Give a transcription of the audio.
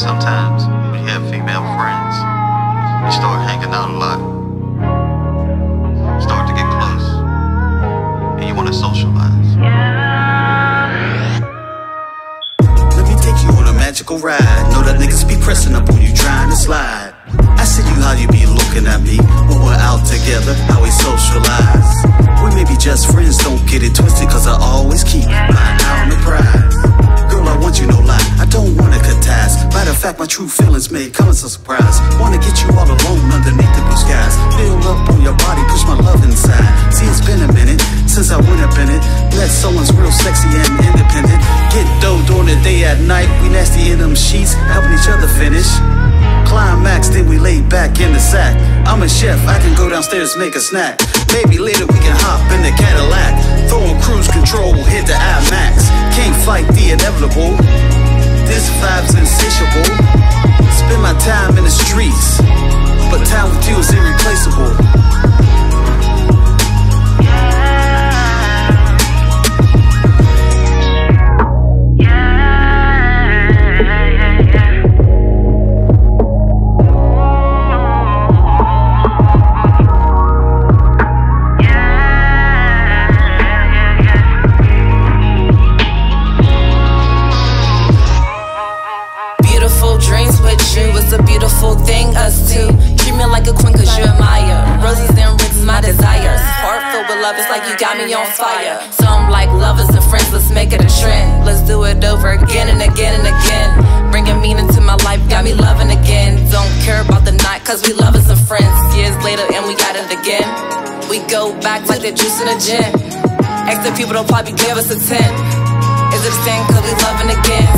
Sometimes, when you have female friends, you start hanging out a lot. Start to get close. And you want to socialize. Let me take you on a magical ride. Know that niggas be pressing up on you, trying to slide. I see you how you be looking at me when we're out together. May come as a surprise. Wanna get you all alone underneath the blue skies. Build up on your body, push my love inside. See, it's been a minute since I went up in it. Let someone's real sexy and independent. Get dough during the day at night. We nasty in them sheets, helping each other finish. Climax, then we lay back in the sack. I'm a chef, I can go downstairs, make a snack. Maybe later we can hop in the Cadillac. Throw cruise control, hit the IMAX. Can't fight the inevitable. Us. Treat me like a queen cause you admire. Roses and rings, my desires. Heart filled with love, it's like you got me on fire. So I'm like lovers and friends, let's make it a trend. Let's do it over again and again and again. Bringing meaning to my life, got me loving again. Don't care about the night cause we lovers and friends. Years later and we got it again. We go back like the juice in a gin. Extra people don't probably give us a 10. Is it a sin cause we loving again?